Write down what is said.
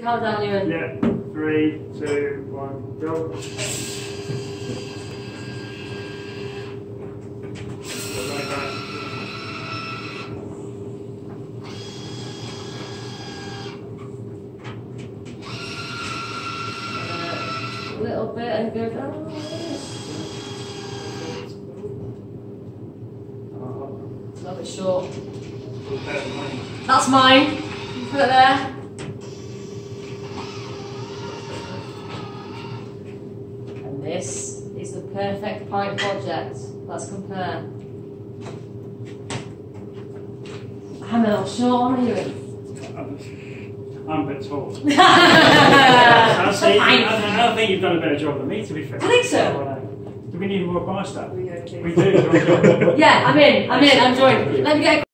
countdown, Ewan. Yeah. Three, two, one, go. That. Uh, a little bit and go down. Uh, A little bit short. put that in mind. That's mine. Put it there. This is the perfect pint project. Let's compare. I'm a little short, aren't you? I'm a bit tall. I I, see, I, I think you've done a better job than me, to be fair. I think so. Uh, Do we need more bar stuff? We okay. We do. Yeah, I'm in. I'm in. I'm joined. Let me get. a